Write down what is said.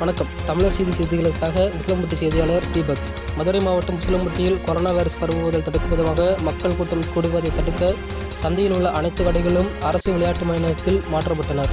வணக்கம். தமிழர் செய்தி செய்திகளுக்காக உசிலம்பட்டி செய்தியாளர் தீபக். மதுரை மாவட்டம் உசிலம்பட்டியில் கொரோனா வைரஸ் பரவுவதை தடுக்கும் விதமாக மக்கள் கூட்டம் கூடுவதை தடுக்க சந்தையில் உள்ள அனைத்து கடைகளும் அரசு விளையாட்டு மைதானத்தில் மாற்றப்பட்டனர்